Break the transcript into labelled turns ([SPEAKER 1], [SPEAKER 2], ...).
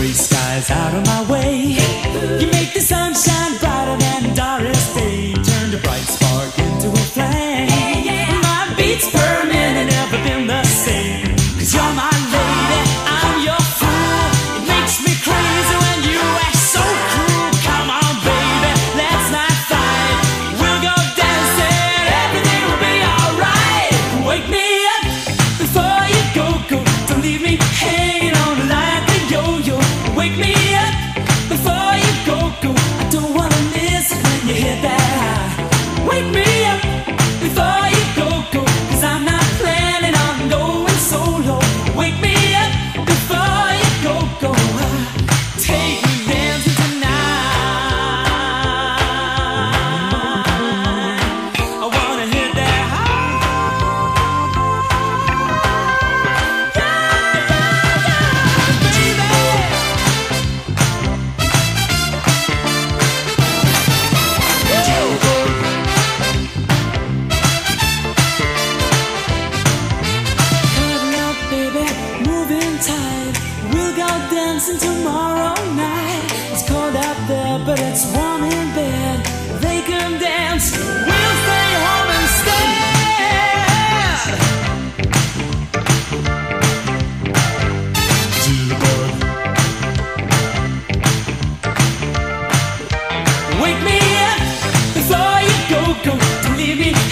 [SPEAKER 1] gray skies out of my way. You hit that.